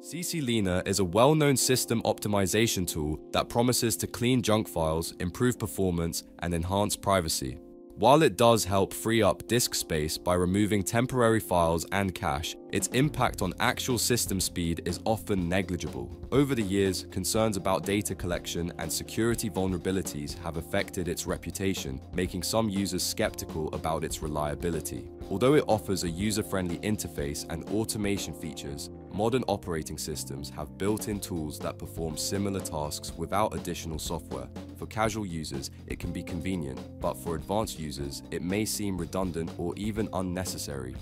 CCleaner is a well-known system optimization tool that promises to clean junk files, improve performance, and enhance privacy. While it does help free up disk space by removing temporary files and cache, its impact on actual system speed is often negligible. Over the years, concerns about data collection and security vulnerabilities have affected its reputation, making some users skeptical about its reliability. Although it offers a user-friendly interface and automation features, modern operating systems have built-in tools that perform similar tasks without additional software. For casual users, it can be convenient, but for advanced users, it may seem redundant or even unnecessary.